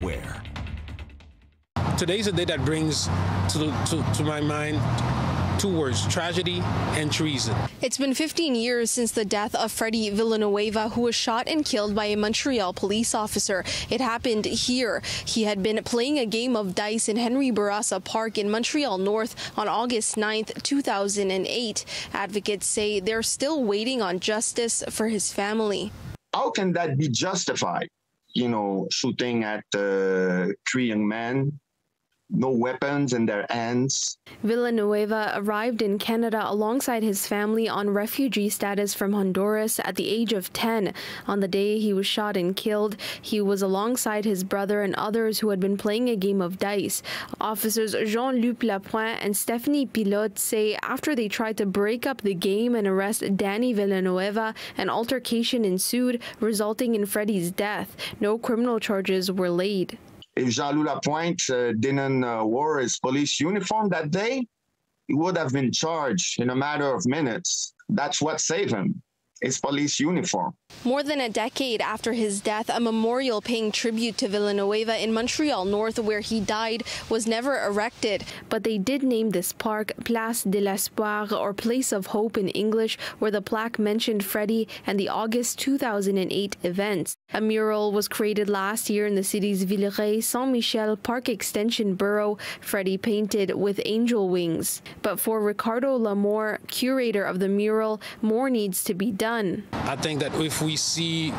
Where? Today's a day that brings to, to, to my mind two words tragedy and treason. It's been 15 years since the death of Fredy Villanueva, who was shot and killed by a Montreal police officer. It happened here. He had been playing a game of dice in Henri-Bourassa Park in Montreal North on August 9th, 2008. Advocates say they're still waiting on justice for his family. How can that be justified? You know, shooting at uh, three young men no weapons in their hands. Villanueva arrived in Canada alongside his family on refugee status from Honduras at the age of 10. On the day he was shot and killed, he was alongside his brother and others who had been playing a game of dice. Officers Jean-Loup Lapointe and Stephanie Pilotte say after they tried to break up the game and arrest Dany Villanueva, an altercation ensued, resulting in Fredy's death. No criminal charges were laid if Jean-Loup Lapointe uh, didn't uh, wear his police uniform that day, he would have been charged in a matter of minutes. That's what saved him his police uniform. More than a decade after his death, a memorial paying tribute to Villanueva in Montreal North, where he died, was never erected. But they did name this park Place de l'Espoir, or Place of Hope in English, where the plaque mentioned Fredy and the August 2008 events. A mural was created last year in the city's Villeray Saint Michel Park Extension borough. Fredy painted with angel wings. But for Ricardo Lamour, curator of the mural, more needs to be done. I think that if we see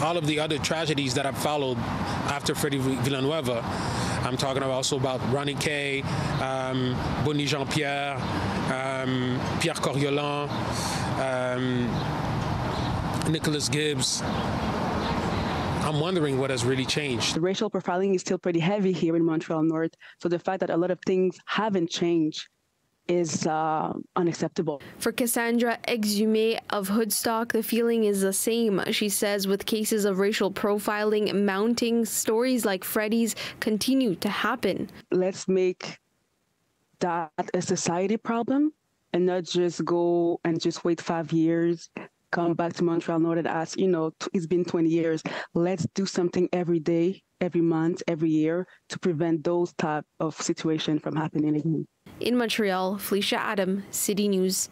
all of the other tragedies that have followed after Fredy Villanueva, I'm talking also about Ronnie Kay, um, Bony Jean Pierre, um, Pierre Coriolan, um, Nicholas Gibbs. I'm wondering what has really changed. The racial profiling is still pretty heavy here in Montreal North. So the fact that a lot of things haven't changed is uh, unacceptable. For Cassandra Exume of Hoodstock, the feeling is the same. She says with cases of racial profiling mounting, stories like Fredy's continue to happen. Let's make that a society problem and not just go and just wait five years come back to Montreal North and ask, you know, it's been 20 years. Let's do something every day, every month, every year to prevent those type of situation from happening again. In Montreal, Felisha Adam, City News.